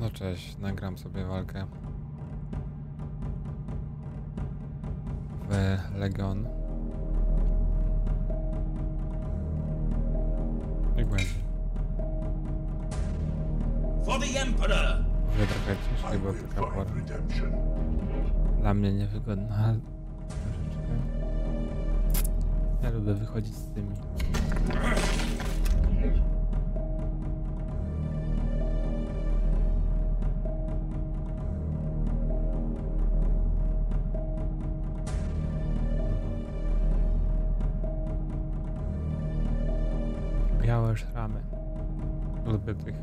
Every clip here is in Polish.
No cześć, nagram sobie walkę w Legion. Niech będzie. For the Emperor! Mówię trochę ciszej, bo taka pora dla mnie niewygodna. ale Troszeczkę. Ja lubię wychodzić z tymi. Białe szramy. Lubię tych.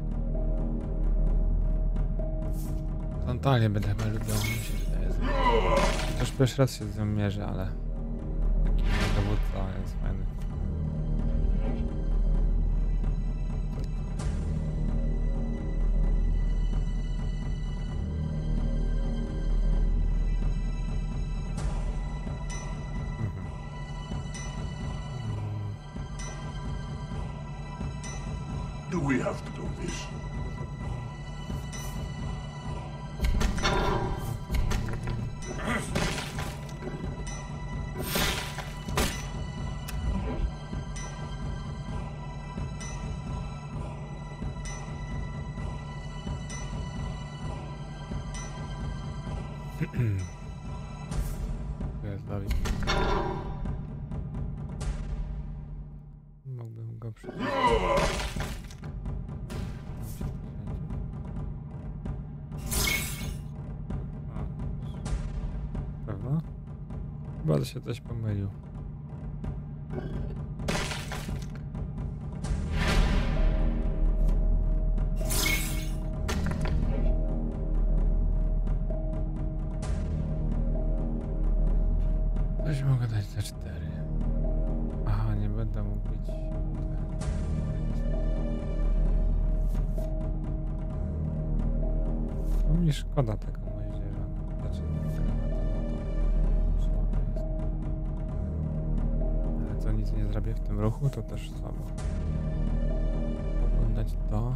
Totalnie będę chyba lubił, mi się wydaje. Też pierwszy raz się z nią mierzę, ale taki dowódca jest fajny. jest Dawid. Mógłbym go przyjść. Pewno? Chyba się coś pomylił. Mogę dać za cztery. Aha, nie będę mógł bić. No mi szkoda tego moździerza. Znaczy, no. Ale co, nic nie zrobię w tym ruchu, to też słabo. Mogłem dać to.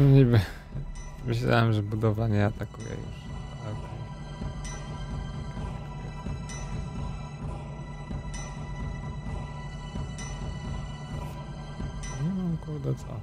Niby. Myślałem, że budowanie atakuje już. okej. Nie mam kurde co.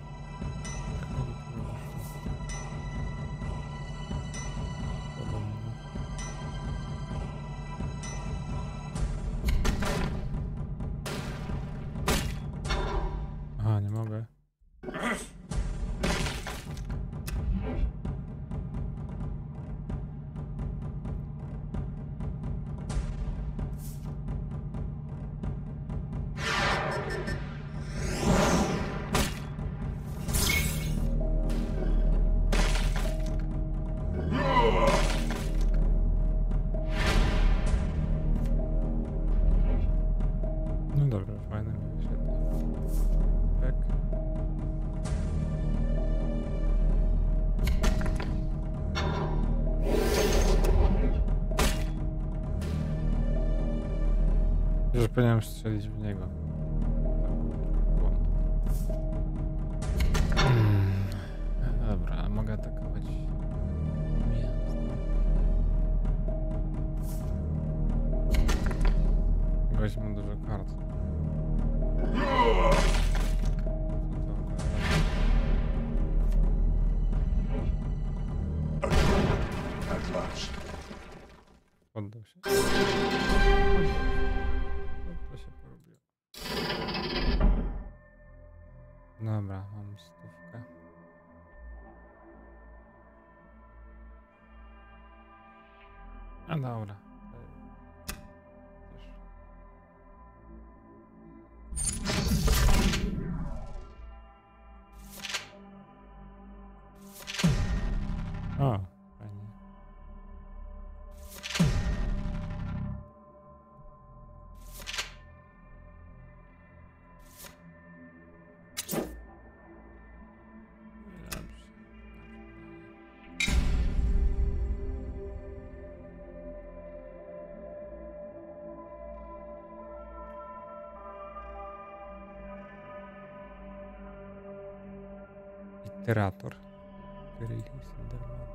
powinienem strzelić w niego. Dobra. Iterator. Kyrilli Sinderman.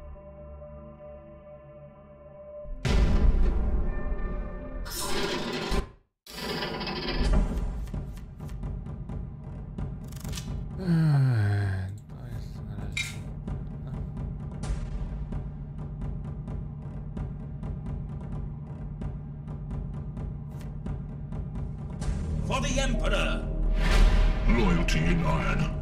Eee, To jest na razie. no. For the Emperor! Loyalty in iron.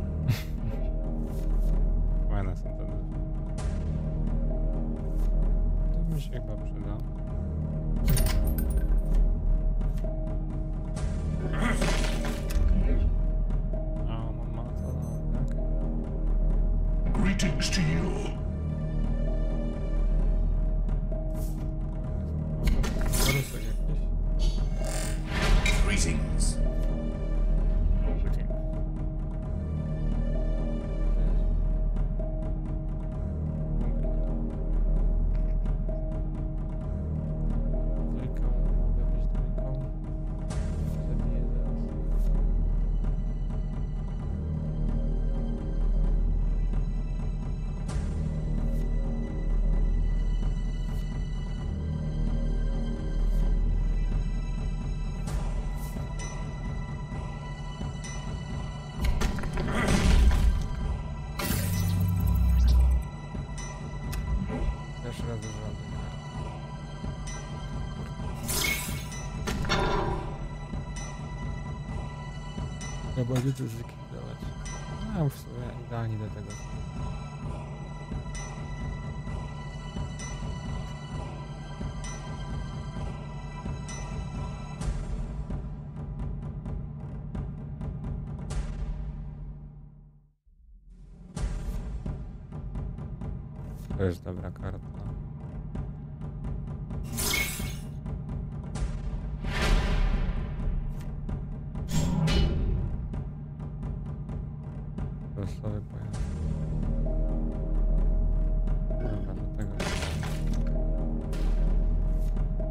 Trzeba będzie to zlikwidować. A w sumie idealnie do tego. Dobra karta. Losowy pojazd. Dobra, do tego.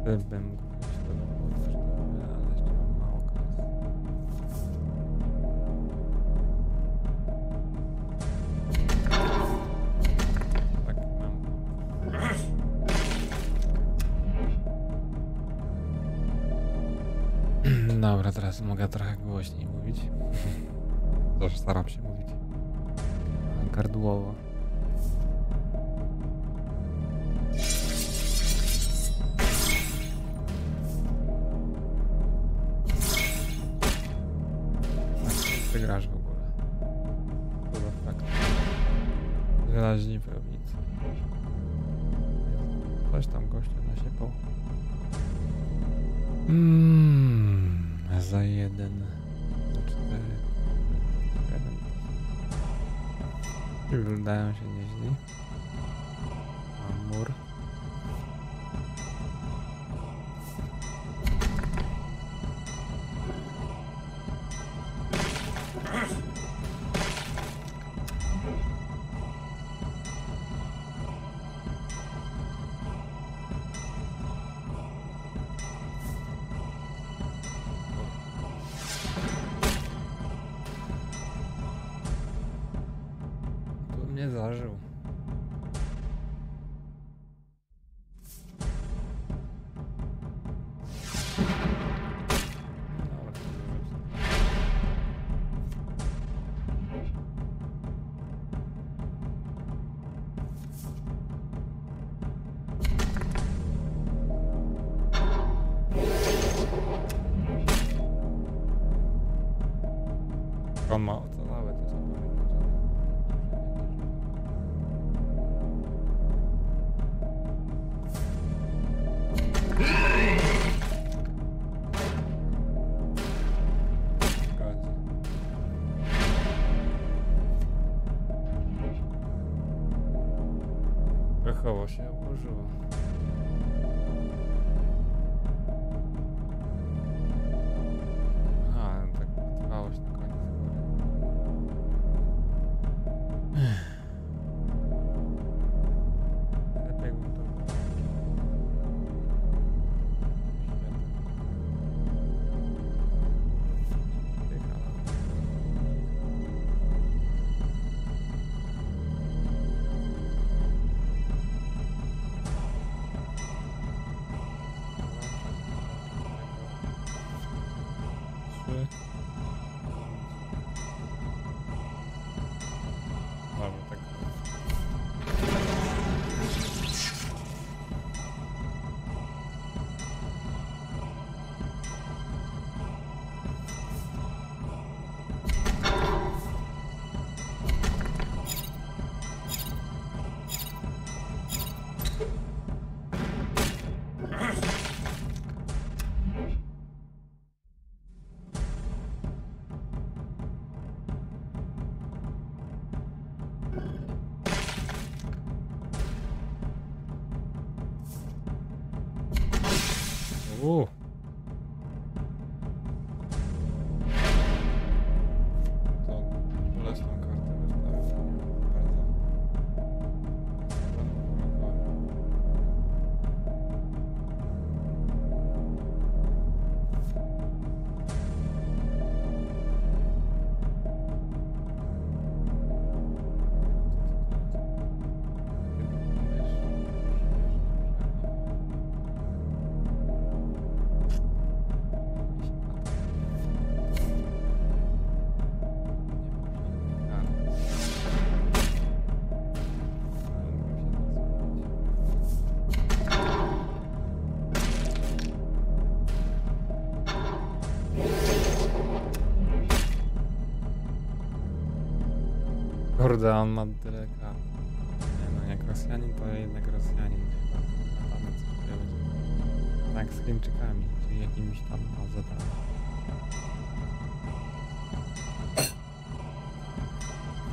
Gdybym mógł wziąć, to by było też dobre, ale jeszcze mam mało kasy. Tak, mam. Dobra, teraz mogę trochę głośniej mówić. Też staram się mówić. Gardłowo. Ty grasz w ogóle? Za fakt. Wyraźni prawnicy. Coś tam gościa nasiepał. Mmm, za jeden, wyglądają się nieźli. заложил. Pechowo się Oh. Kurde, on ma tyle kart. Nie no, jak Rosjanin, to jednak Rosjanin chyba. Latamy coś będzie. Tak, z Chińczykami, czyli jakimiś tam AZ-ami.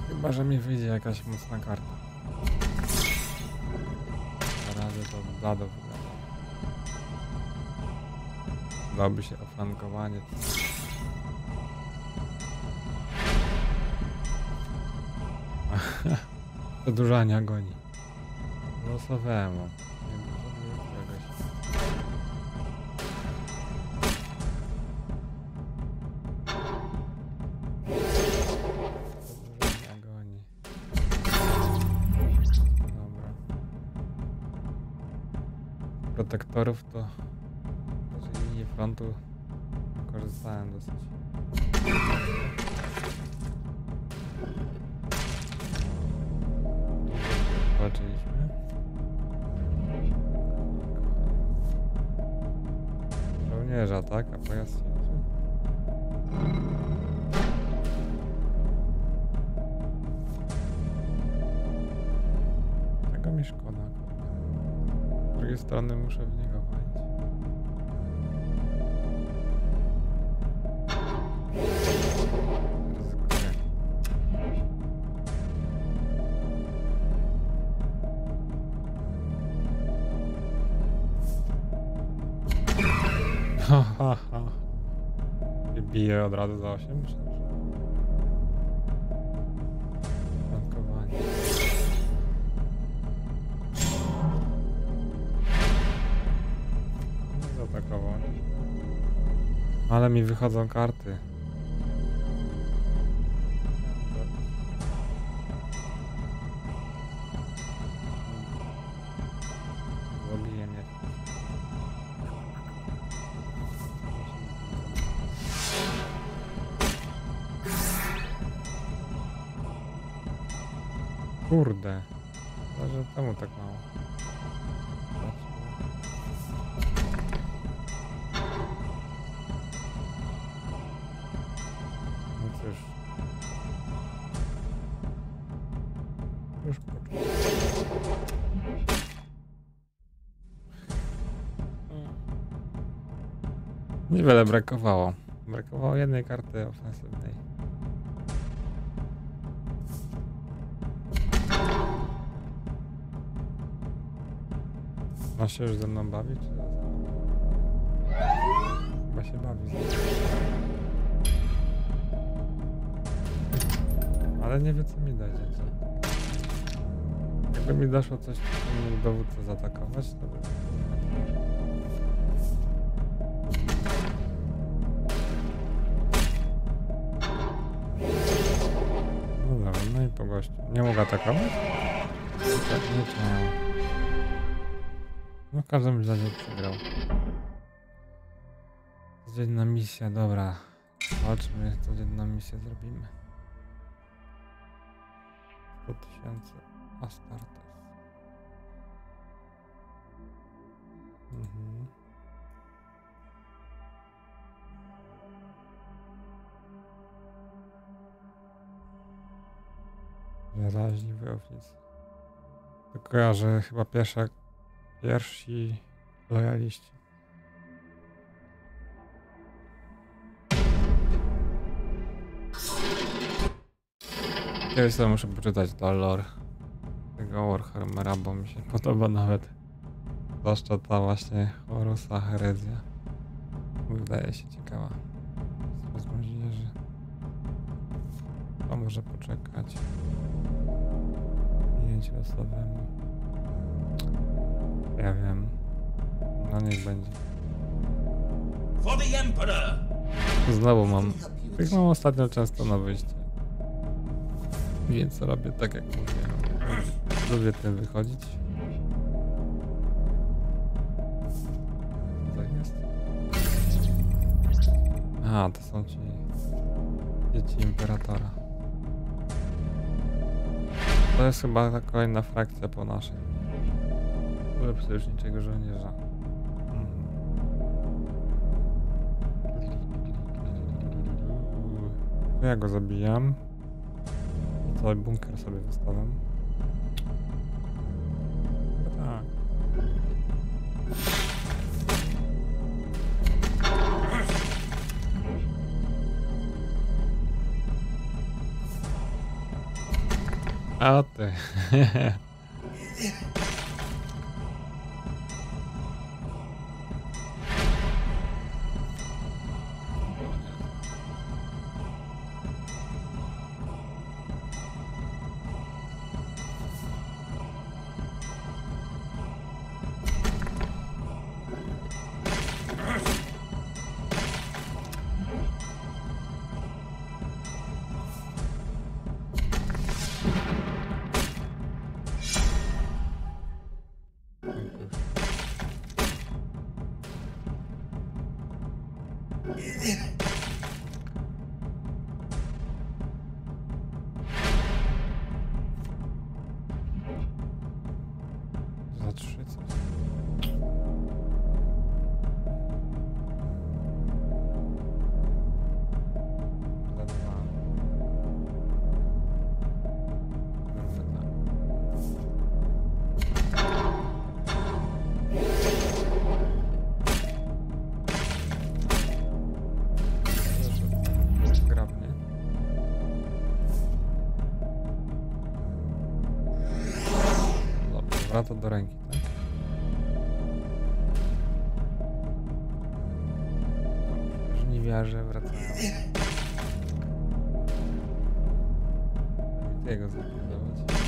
Chyba, że mi wyjdzie jakaś mocna karta. Na razie to blado wygląda. Dałoby się oflankowanie. Przedłużania goni. Losowemu. Protektorów to z linii frontu korzystałem dosyć. Walczyliśmy. Żołnierza, tak? A pojazd? Tego mi szkoda. Z drugiej strony muszę w niego walić. I od razu za 8? Myślę, że... Tankowanie. Nie zaatakował. Ale mi wychodzą karty. Kurde. Może temu tak mało. No cóż. Już poczułem. Niewiele brakowało. Brakowało jednej karty ofensywnej. Ma się już ze mną bawi, czy... Chyba się bawi. Ale nie wie co mi dać, co? Jakby mi doszło coś, co mógł dowódcę zaatakować, to by... No dobra, no i po gościu. Nie mógł atakować? Tak, nie. No w każdym razie przegrał. Codzienna misja, dobra. Chodźmy, codzienną misję zrobimy. 100 tysięcy Astartes. Mhm. Wyraźni wojownicy. To kojarzę chyba pierwsza, pierwsi lojaliści. Kiedyś sobie muszę poczytać to lore tego Warhammera, bo mi się podoba nawet. Zwłaszcza ta właśnie Horusa herezja. Wydaje się ciekawa. Coraz że to może poczekać. Zdjęć losowemu. Ja wiem. No niech będzie. Znowu mam. Tak mam ostatnio często na wyjście. Więc robię tak jak mówiłem. Lubię tym wychodzić. Co jest? A, to są ci dzieci imperatora. To jest chyba kolejna frakcja po naszej. Lepszy sojuszniczego żołnierza. Mhm. Ja go zabijam. Cały bunker sobie wystawiam. Tak. A ty. Za trzy coś. Wraca do ręki, Tego zlikwidować.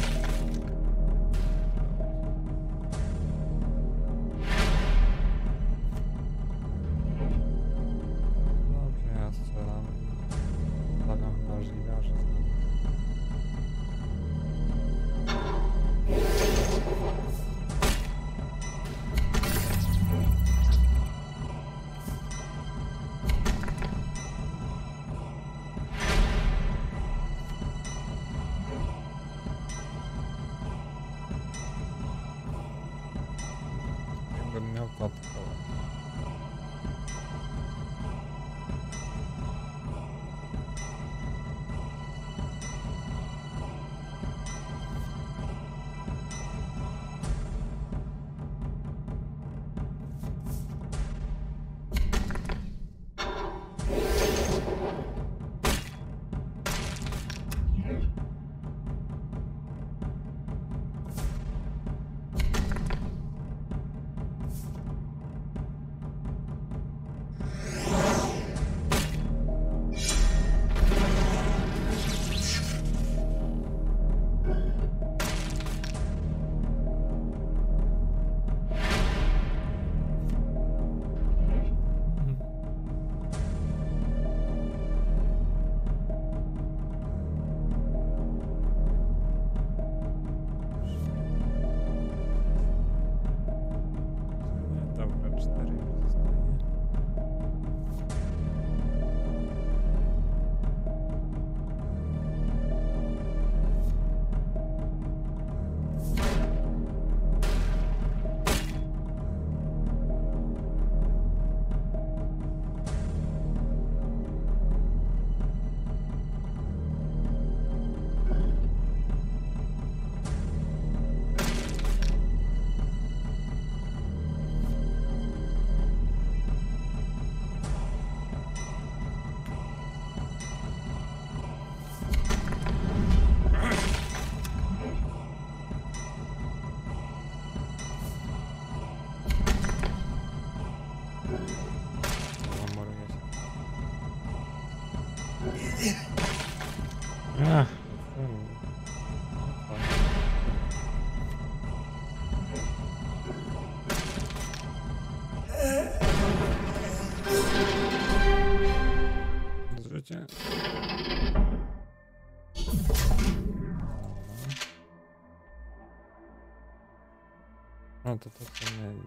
No to to co mieli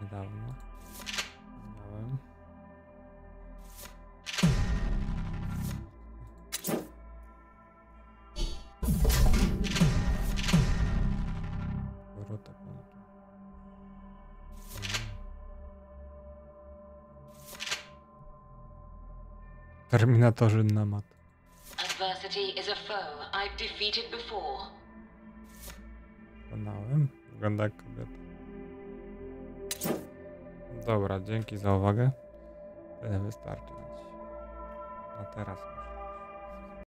niedawno. Miałem. Powrotek punktu. Terminatorzy na mat. Adversity is a foe I've defeated before. Wyglądałem. Wygląda jak kobieta. Dobra, dzięki za uwagę. Tyle wystarczy. A teraz.